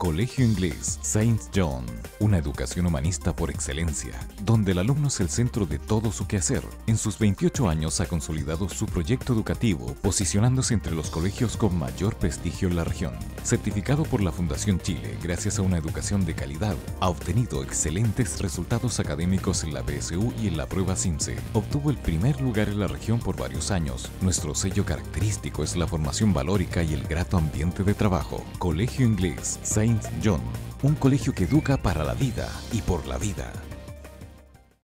Colegio Inglés Saint John, una educación humanista por excelencia, donde el alumno es el centro de todo su quehacer. En sus 28 años ha consolidado su proyecto educativo, posicionándose entre los colegios con mayor prestigio en la región. Certificado por la Fundación Chile, gracias a una educación de calidad, ha obtenido excelentes resultados académicos en la BSU y en la prueba CIMSE. Obtuvo el primer lugar en la región por varios años. Nuestro sello característico es la formación valórica y el grato ambiente de trabajo. Colegio Inglés Saint John, un colegio que educa para la vida y por la vida.